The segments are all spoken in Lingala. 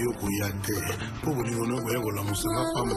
yo koya te mpo bolingo na koya kolamusa nga pamba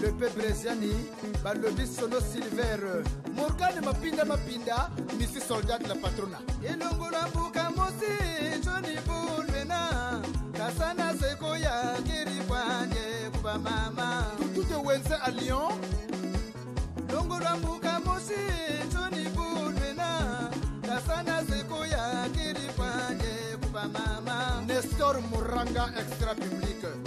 le peuple Ziani, balobi solo silver morgane mapinda mapinda misi soldat la patrona Et mbuka mosi joni bulwena kasana Sekoya, ya kiribwanye kuba mama tutute Wense a lyon L'ongora muka mosi joni bulwena kasana seko ya kuba mama nestor Muranga extra publique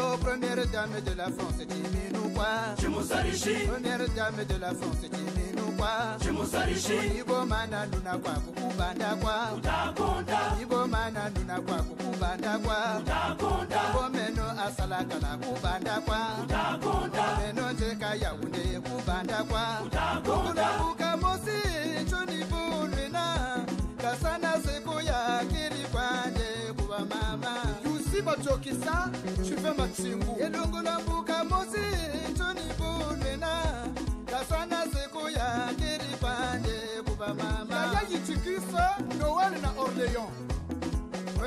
Oh, première dame de la France, dis-nous quoi Je m'osarichi Première dame de la France, dis-nous quoi Je m'osarichi Ibo mana nuna kwa kukubanda kwa Utakonda Ibo mana nuna kwa kukubanda kwa Utakonda Ibo meno asalaka la kubanda kwa Utakonda Meno teka ya unde kubanda kwa Utakonda Kukamusi tokisa shuve matsingu edongola mbuka mosi ntoni bunwena kasana siku yakiripande kuva mama yayayitikiso nowali na orleyon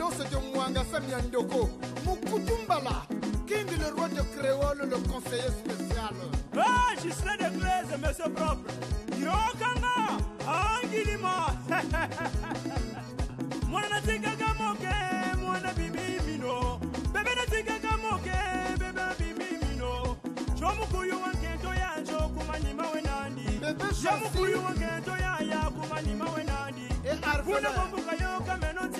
l'os de Mwangasa Miandoko, Mukutumbala, King le roi de Créole, le conseiller spécial. Ah, eh, Gislain de Glaise, monsieur propre. Yokanga, Angilima. Mwana Tingaga Moke, Mwana Bimimino. Bébé na Tingaga Moke, Bébé Bimimino. Chomukuyu Wankento ya Chokumanyima Wenandi. Chomukuyu Wankento ya Yakumanyima Wenandi. Kuna mambuka yoka menoti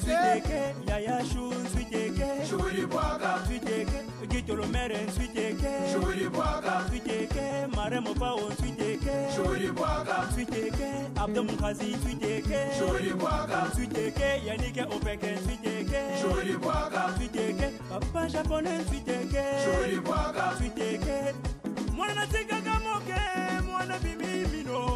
nzwiteke yaya shu nzwiteke nzwiteke gitoromere nzwiteke nzwiteke mare mopawo nzwiteke nzwiteke abdo mukazi nzwiteke nzwiteke yanike opeke nzwiteke nzwiteke papa japone nzwiteke nzwiteke mwana natikaka moke mwana mino.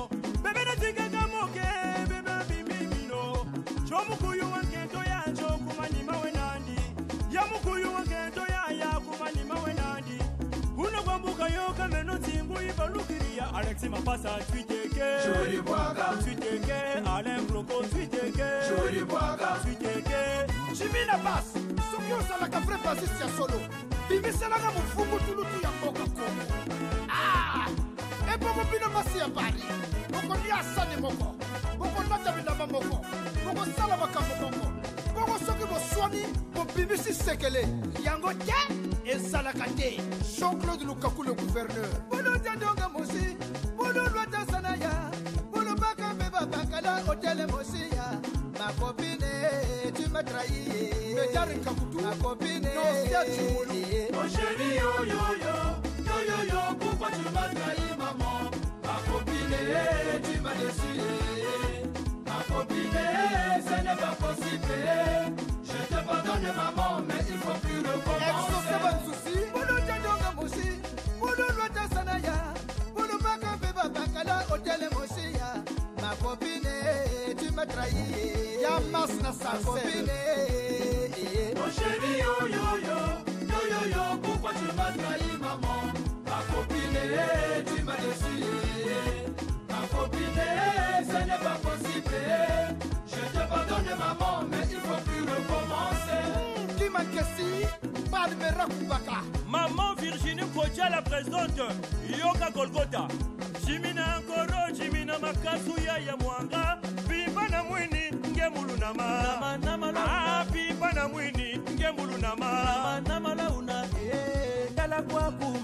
Maxime Apassa, Tuiteke, Chouri Bouaga, Tuiteke, Alain Broco, Tuiteke, Chouri Bouaga, Tuiteke, Jimina Bass, soki osalaka vrai basis ya solo bimiselaka mofungu tulutu ya mboka kongo ah! ebongo eh, bino masi ya bari bokolia asani moko bokotata bilamba moko bokosala makambo moko soki boswani bobimisi sekele yango te ezalaka te jean-claude lukaku le gouverneur bolodiadonga mosi bololwata sanaya bolobaka mpe babakala otele mosiya makopine tu matrahi medar nkakutu makopine osheri eh, eh. yoyoyo yoyoyo pourquoi tu matrahi maman makopine tu madesi de maman, mais il faut plus le commencer. Bolo jadonga musi, bolo lota sanaya, bolo maka beba bakala hotel mosia. Ma copine, tu m'as trahi, ya mas na sa copine. Mon eh, eh, eh. oh, chéri yo yo yo, yo yo yo, pourquoi tu m'as caméra kubaka maman virginie koja la présidente yoka golgota jimi na nkoro jimi na makasu ya ya mwanga pimba na mwini ngembulu na ma ah, pimba na mwini ngembulu na ma tala eh, kwa kuma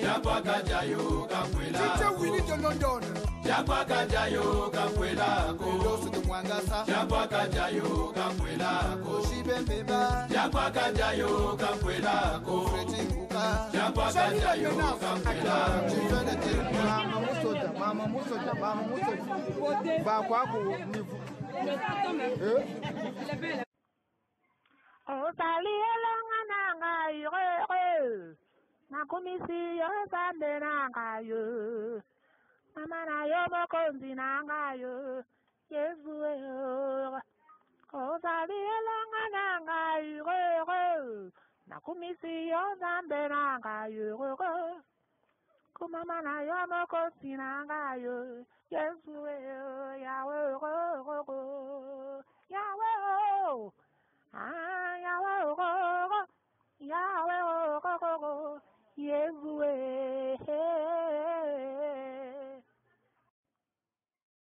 Japa Gajayo Kakwela Teacher Willie to London Japa Gajayo Kakwela Ko Elosu to Mwangasa Japa Gajayo Kakwela Ko Shibe Mbeba Japa Gajayo Kakwela Ko Freti Kuka Japa Gajayo Kakwela Chife de Timba Mama Musoja Mama Musoja Mama Musoja Ba Kwaku Nivu Eh Osaliyelanga nanga yore na kumisi yosande nangayo amana yobokonzi nangayo yesu eyo ozaliyelanga nangayo koko nakumisi yozambe nangayo koko kumamana yobokonzi nangayo yesu eyo yawe koko yawe ah yawe koko yawe koko کیے ہوئے ہیں